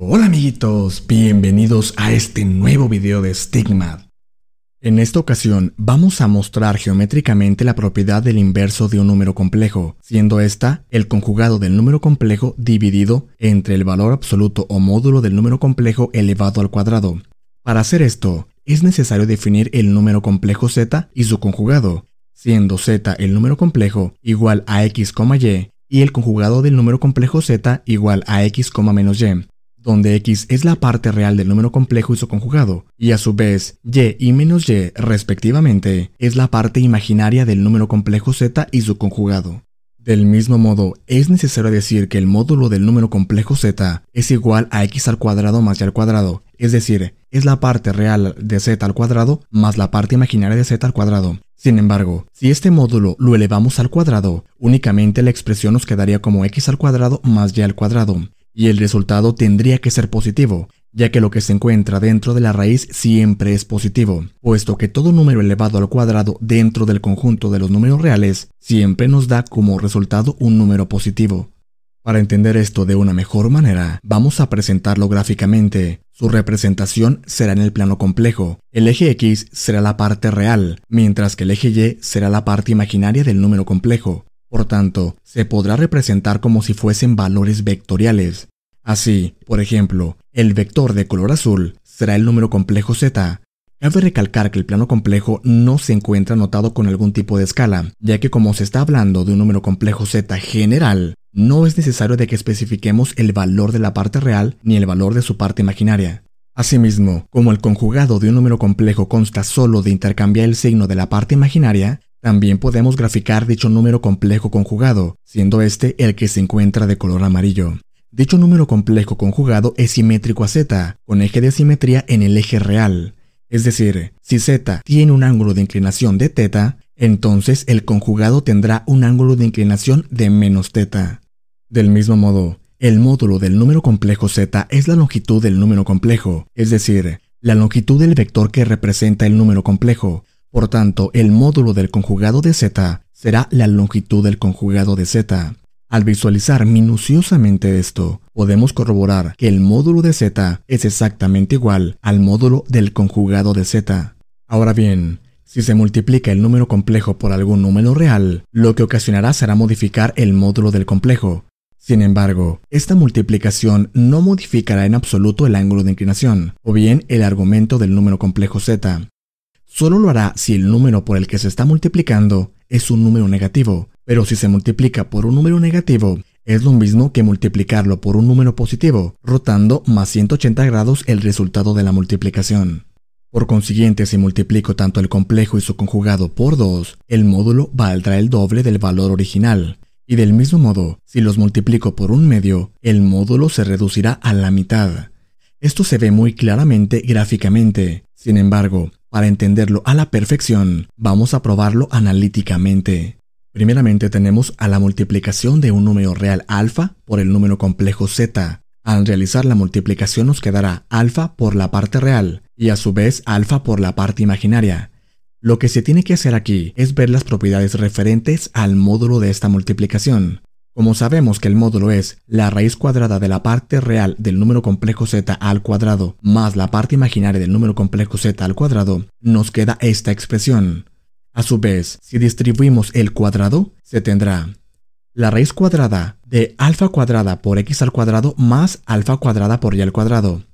Hola amiguitos, bienvenidos a este nuevo video de Stigma. En esta ocasión vamos a mostrar geométricamente la propiedad del inverso de un número complejo, siendo esta el conjugado del número complejo dividido entre el valor absoluto o módulo del número complejo elevado al cuadrado. Para hacer esto, es necesario definir el número complejo z y su conjugado, siendo z el número complejo igual a x, y y el conjugado del número complejo z igual a x, menos y donde x es la parte real del número complejo y su conjugado, y a su vez y y menos y, respectivamente, es la parte imaginaria del número complejo z y su conjugado. Del mismo modo, es necesario decir que el módulo del número complejo z es igual a x al cuadrado más y al cuadrado, es decir, es la parte real de z al cuadrado más la parte imaginaria de z al cuadrado. Sin embargo, si este módulo lo elevamos al cuadrado, únicamente la expresión nos quedaría como x al cuadrado más y al cuadrado, y el resultado tendría que ser positivo, ya que lo que se encuentra dentro de la raíz siempre es positivo, puesto que todo número elevado al cuadrado dentro del conjunto de los números reales siempre nos da como resultado un número positivo. Para entender esto de una mejor manera, vamos a presentarlo gráficamente. Su representación será en el plano complejo. El eje X será la parte real, mientras que el eje Y será la parte imaginaria del número complejo. Por tanto, se podrá representar como si fuesen valores vectoriales. Así, por ejemplo, el vector de color azul será el número complejo z. Cabe recalcar que el plano complejo no se encuentra anotado con algún tipo de escala, ya que como se está hablando de un número complejo z general, no es necesario de que especifiquemos el valor de la parte real ni el valor de su parte imaginaria. Asimismo, como el conjugado de un número complejo consta solo de intercambiar el signo de la parte imaginaria, también podemos graficar dicho número complejo conjugado, siendo este el que se encuentra de color amarillo. Dicho número complejo conjugado es simétrico a z, con eje de simetría en el eje real. Es decir, si z tiene un ángulo de inclinación de θ, entonces el conjugado tendrá un ángulo de inclinación de menos θ. Del mismo modo, el módulo del número complejo z es la longitud del número complejo, es decir, la longitud del vector que representa el número complejo, por tanto, el módulo del conjugado de z será la longitud del conjugado de z. Al visualizar minuciosamente esto, podemos corroborar que el módulo de z es exactamente igual al módulo del conjugado de z. Ahora bien, si se multiplica el número complejo por algún número real, lo que ocasionará será modificar el módulo del complejo. Sin embargo, esta multiplicación no modificará en absoluto el ángulo de inclinación, o bien el argumento del número complejo z. Solo lo hará si el número por el que se está multiplicando es un número negativo, pero si se multiplica por un número negativo, es lo mismo que multiplicarlo por un número positivo, rotando más 180 grados el resultado de la multiplicación. Por consiguiente, si multiplico tanto el complejo y su conjugado por 2, el módulo valdrá el doble del valor original. Y del mismo modo, si los multiplico por un medio, el módulo se reducirá a la mitad. Esto se ve muy claramente gráficamente. Sin embargo, para entenderlo a la perfección, vamos a probarlo analíticamente. Primeramente tenemos a la multiplicación de un número real alfa por el número complejo z. Al realizar la multiplicación nos quedará alfa por la parte real y a su vez alfa por la parte imaginaria. Lo que se tiene que hacer aquí es ver las propiedades referentes al módulo de esta multiplicación. Como sabemos que el módulo es la raíz cuadrada de la parte real del número complejo z al cuadrado más la parte imaginaria del número complejo z al cuadrado, nos queda esta expresión. A su vez, si distribuimos el cuadrado, se tendrá la raíz cuadrada de alfa cuadrada por x al cuadrado más alfa cuadrada por y al cuadrado.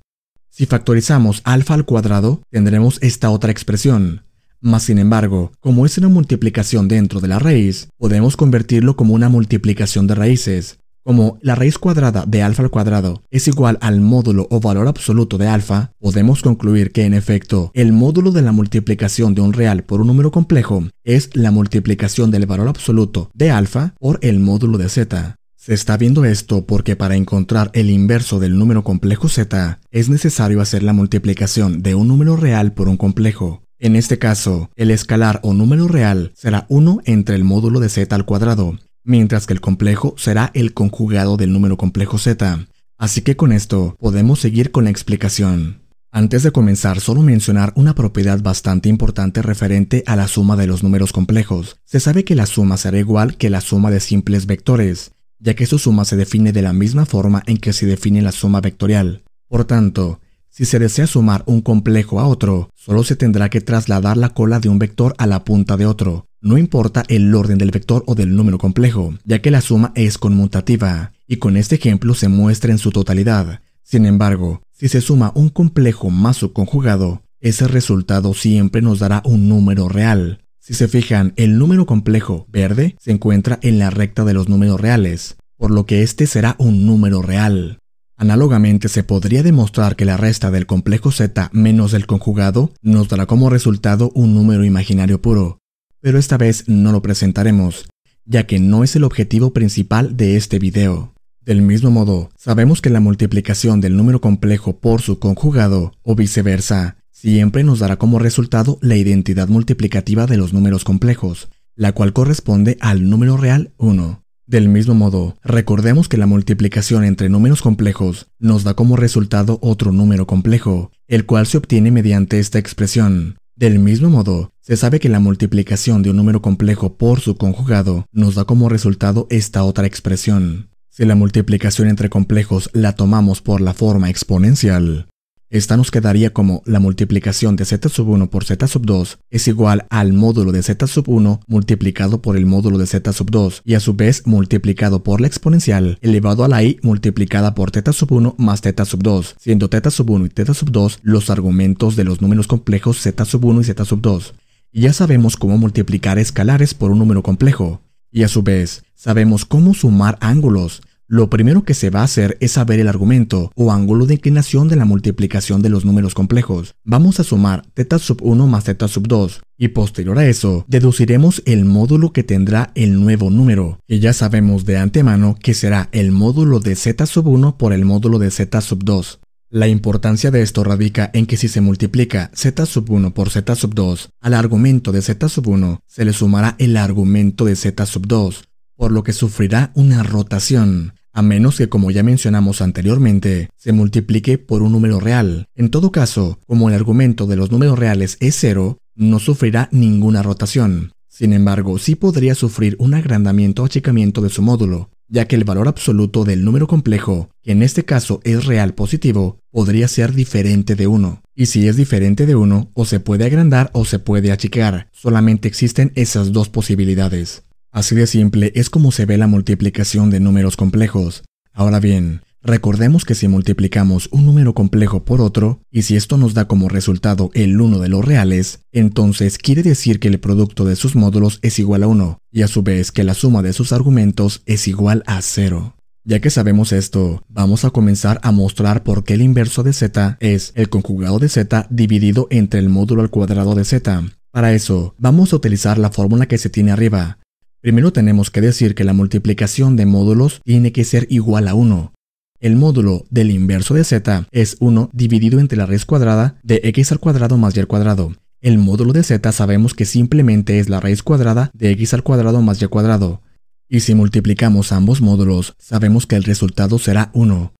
Si factorizamos alfa al cuadrado, tendremos esta otra expresión, mas sin embargo, como es una multiplicación dentro de la raíz, podemos convertirlo como una multiplicación de raíces. Como la raíz cuadrada de alfa al cuadrado es igual al módulo o valor absoluto de alfa, podemos concluir que en efecto el módulo de la multiplicación de un real por un número complejo es la multiplicación del valor absoluto de alfa por el módulo de z. Se está viendo esto porque para encontrar el inverso del número complejo z es necesario hacer la multiplicación de un número real por un complejo, en este caso, el escalar o número real será 1 entre el módulo de z al cuadrado, mientras que el complejo será el conjugado del número complejo z. Así que con esto podemos seguir con la explicación. Antes de comenzar, solo mencionar una propiedad bastante importante referente a la suma de los números complejos. Se sabe que la suma será igual que la suma de simples vectores, ya que su suma se define de la misma forma en que se define la suma vectorial. Por tanto, si se desea sumar un complejo a otro, solo se tendrá que trasladar la cola de un vector a la punta de otro. No importa el orden del vector o del número complejo, ya que la suma es conmutativa, y con este ejemplo se muestra en su totalidad. Sin embargo, si se suma un complejo más su conjugado, ese resultado siempre nos dará un número real. Si se fijan, el número complejo verde se encuentra en la recta de los números reales, por lo que este será un número real. Análogamente se podría demostrar que la resta del complejo z menos el conjugado nos dará como resultado un número imaginario puro, pero esta vez no lo presentaremos, ya que no es el objetivo principal de este video. Del mismo modo, sabemos que la multiplicación del número complejo por su conjugado, o viceversa, siempre nos dará como resultado la identidad multiplicativa de los números complejos, la cual corresponde al número real 1. Del mismo modo, recordemos que la multiplicación entre números complejos nos da como resultado otro número complejo, el cual se obtiene mediante esta expresión. Del mismo modo, se sabe que la multiplicación de un número complejo por su conjugado nos da como resultado esta otra expresión. Si la multiplicación entre complejos la tomamos por la forma exponencial, esta nos quedaría como la multiplicación de z sub 1 por z sub 2 es igual al módulo de z sub 1 multiplicado por el módulo de z sub 2 y a su vez multiplicado por la exponencial elevado a la i multiplicada por z sub 1 más z sub 2, siendo z sub 1 y z sub 2 los argumentos de los números complejos z sub 1 y z sub 2. Y ya sabemos cómo multiplicar escalares por un número complejo. Y a su vez, sabemos cómo sumar ángulos, lo primero que se va a hacer es saber el argumento o ángulo de inclinación de la multiplicación de los números complejos. Vamos a sumar θ sub 1 más θ sub 2 y posterior a eso deduciremos el módulo que tendrá el nuevo número, y ya sabemos de antemano que será el módulo de z sub 1 por el módulo de z sub 2. La importancia de esto radica en que si se multiplica z sub 1 por z sub 2, al argumento de z sub 1 se le sumará el argumento de z sub 2, por lo que sufrirá una rotación, a menos que como ya mencionamos anteriormente, se multiplique por un número real. En todo caso, como el argumento de los números reales es cero, no sufrirá ninguna rotación. Sin embargo, sí podría sufrir un agrandamiento o achicamiento de su módulo, ya que el valor absoluto del número complejo, que en este caso es real positivo, podría ser diferente de 1. Y si es diferente de 1, o se puede agrandar o se puede achicar. Solamente existen esas dos posibilidades. Así de simple es como se ve la multiplicación de números complejos. Ahora bien, recordemos que si multiplicamos un número complejo por otro, y si esto nos da como resultado el 1 de los reales, entonces quiere decir que el producto de sus módulos es igual a 1, y a su vez que la suma de sus argumentos es igual a 0. Ya que sabemos esto, vamos a comenzar a mostrar por qué el inverso de z es el conjugado de z dividido entre el módulo al cuadrado de z. Para eso, vamos a utilizar la fórmula que se tiene arriba, Primero tenemos que decir que la multiplicación de módulos tiene que ser igual a 1. El módulo del inverso de z es 1 dividido entre la raíz cuadrada de x al cuadrado más y al cuadrado. El módulo de z sabemos que simplemente es la raíz cuadrada de x al cuadrado más y al cuadrado. Y si multiplicamos ambos módulos, sabemos que el resultado será 1.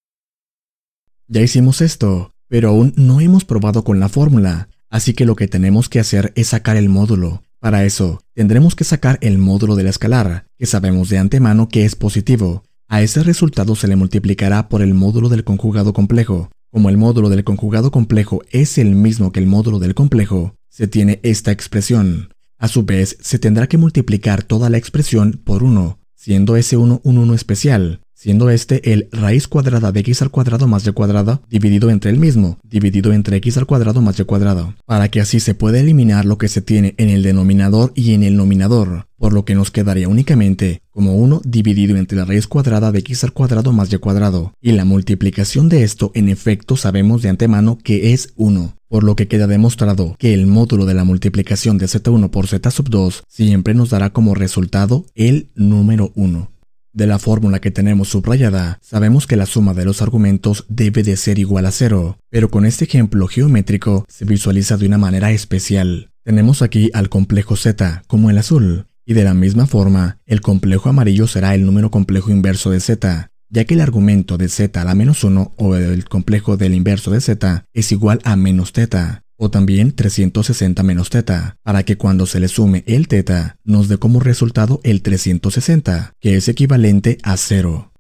Ya hicimos esto, pero aún no hemos probado con la fórmula, así que lo que tenemos que hacer es sacar el módulo. Para eso, tendremos que sacar el módulo de la escalar, que sabemos de antemano que es positivo. A ese resultado se le multiplicará por el módulo del conjugado complejo. Como el módulo del conjugado complejo es el mismo que el módulo del complejo, se tiene esta expresión. A su vez, se tendrá que multiplicar toda la expresión por 1, siendo ese 1 un 1 especial, siendo este el raíz cuadrada de x al cuadrado más y cuadrado dividido entre el mismo, dividido entre x al cuadrado más y cuadrado, para que así se pueda eliminar lo que se tiene en el denominador y en el nominador, por lo que nos quedaría únicamente como 1 dividido entre la raíz cuadrada de x al cuadrado más y cuadrado, y la multiplicación de esto en efecto sabemos de antemano que es 1, por lo que queda demostrado que el módulo de la multiplicación de z1 por z sub 2 siempre nos dará como resultado el número 1. De la fórmula que tenemos subrayada, sabemos que la suma de los argumentos debe de ser igual a cero, pero con este ejemplo geométrico se visualiza de una manera especial. Tenemos aquí al complejo z como el azul, y de la misma forma, el complejo amarillo será el número complejo inverso de z, ya que el argumento de z a la menos 1 o el complejo del inverso de z es igual a menos θ o también 360 menos teta, para que cuando se le sume el teta nos dé como resultado el 360, que es equivalente a 0.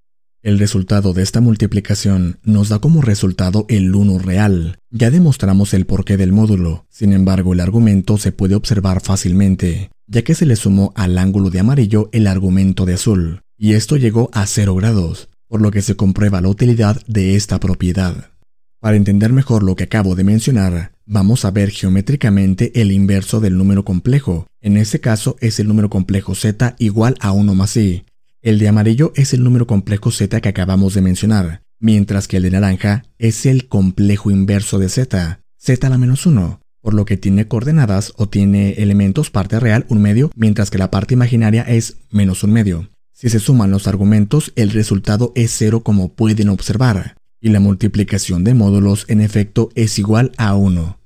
El resultado de esta multiplicación nos da como resultado el 1 real. Ya demostramos el porqué del módulo, sin embargo el argumento se puede observar fácilmente, ya que se le sumó al ángulo de amarillo el argumento de azul, y esto llegó a 0 grados, por lo que se comprueba la utilidad de esta propiedad. Para entender mejor lo que acabo de mencionar, vamos a ver geométricamente el inverso del número complejo. En este caso es el número complejo z igual a 1 más i, el de amarillo es el número complejo z que acabamos de mencionar, mientras que el de naranja es el complejo inverso de z, z a la menos 1, por lo que tiene coordenadas o tiene elementos parte real un medio, mientras que la parte imaginaria es menos un medio. Si se suman los argumentos, el resultado es cero como pueden observar, y la multiplicación de módulos en efecto es igual a 1.